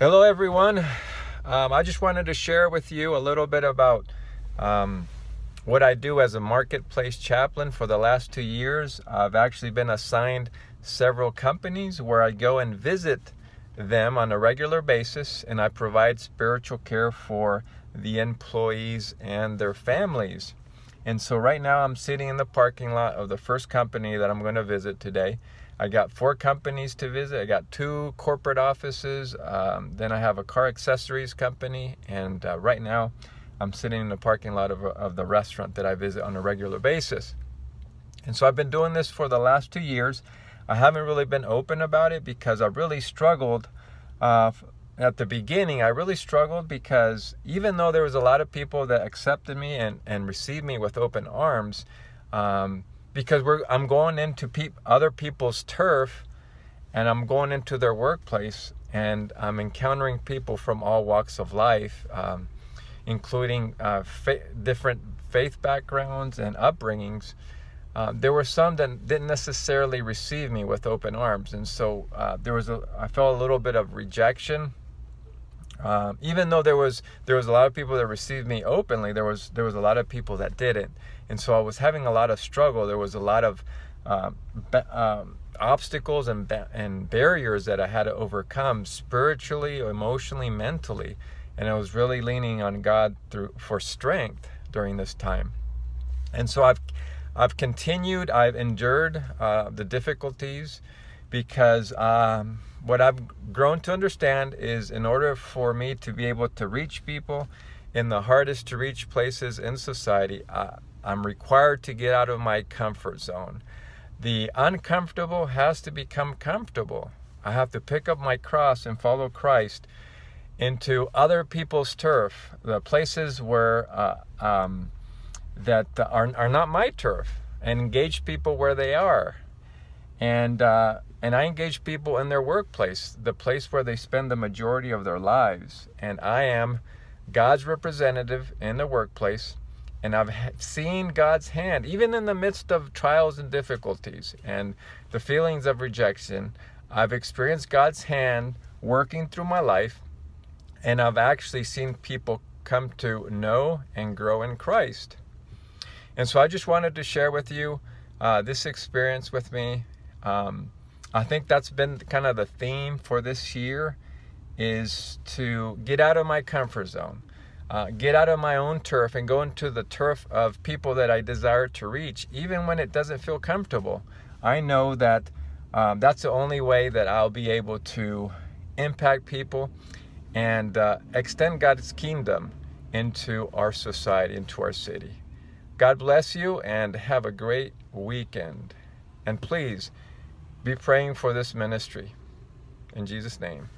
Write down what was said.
Hello, everyone. Um, I just wanted to share with you a little bit about um, what I do as a marketplace chaplain for the last two years. I've actually been assigned several companies where I go and visit them on a regular basis and I provide spiritual care for the employees and their families. And so, right now, I'm sitting in the parking lot of the first company that I'm going to visit today. I got four companies to visit. I got two corporate offices. Um, then I have a car accessories company. And uh, right now, I'm sitting in the parking lot of, of the restaurant that I visit on a regular basis. And so I've been doing this for the last two years. I haven't really been open about it because I really struggled. Uh, at the beginning, I really struggled because even though there was a lot of people that accepted me and, and received me with open arms, um, because we're I'm going into pe- other people's turf and I'm going into their workplace and I'm encountering people from all walks of life, um, including uh, fa- different faith backgrounds and upbringings. Uh, there were some that didn't necessarily receive me with open arms, and so uh, there was a I felt a little bit of rejection um, even though there was there was a lot of people that received me openly, there was there was a lot of people that didn't, and so I was having a lot of struggle. There was a lot of uh, um, obstacles and and barriers that I had to overcome spiritually, emotionally, mentally, and I was really leaning on God through for strength during this time. And so I've I've continued. I've endured uh, the difficulties because. Um, what I've grown to understand is in order for me to be able to reach people in the hardest to reach places in society, I, I'm required to get out of my comfort zone. The uncomfortable has to become comfortable. I have to pick up my cross and follow Christ into other people's turf, the places where uh, um, that are, are not my turf, and engage people where they are. And uh, and I engage people in their workplace, the place where they spend the majority of their lives. And I am God's representative in the workplace. And I've seen God's hand, even in the midst of trials and difficulties and the feelings of rejection. I've experienced God's hand working through my life. And I've actually seen people come to know and grow in Christ. And so I just wanted to share with you uh, this experience with me. Um, I think that's been kind of the theme for this year is to get out of my comfort zone, uh, get out of my own turf and go into the turf of people that I desire to reach, even when it doesn't feel comfortable. I know that um, that's the only way that I'll be able to impact people and uh, extend God's kingdom into our society, into our city. God bless you and have a great weekend. And please, be praying for this ministry. In Jesus' name.